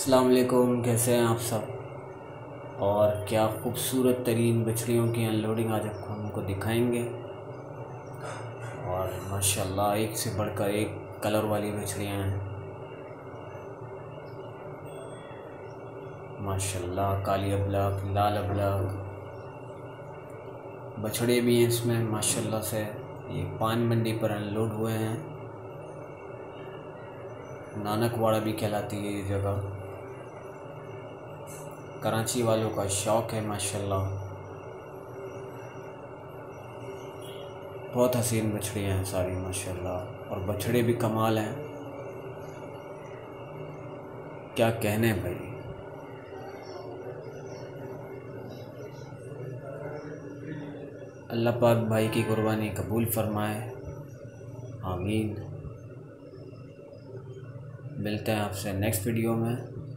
अस्सलाम वालेकुम, कैसे हैं आप सब? और क्या खूबसूरत तरीन बछड़ियों की अनलोडिंग आज आपको हमको दिखाएँगे। और माशाल्लाह, एक से बढ़कर एक कलर वाली बछड़ियाँ हैं। माशाल्लाह, काली अबलग लाल अबलग बछड़े भी हैं इसमें, माशाल्लाह से। ये पान मंडी पर अनलोड हुए हैं। नानकवाड़ा भी कहलाती है ये जगह। कराची वालों का शौक़ है, माशाल्लाह। बहुत हसीन बछड़ियाँ हैं सारी, माशाल्लाह। और बछड़े भी कमाल हैं। क्या कहने भाई? अल्लाह पाक भाई की कुर्बानी कबूल फरमाए। आमीन। मिलते हैं आपसे नेक्स्ट वीडियो में।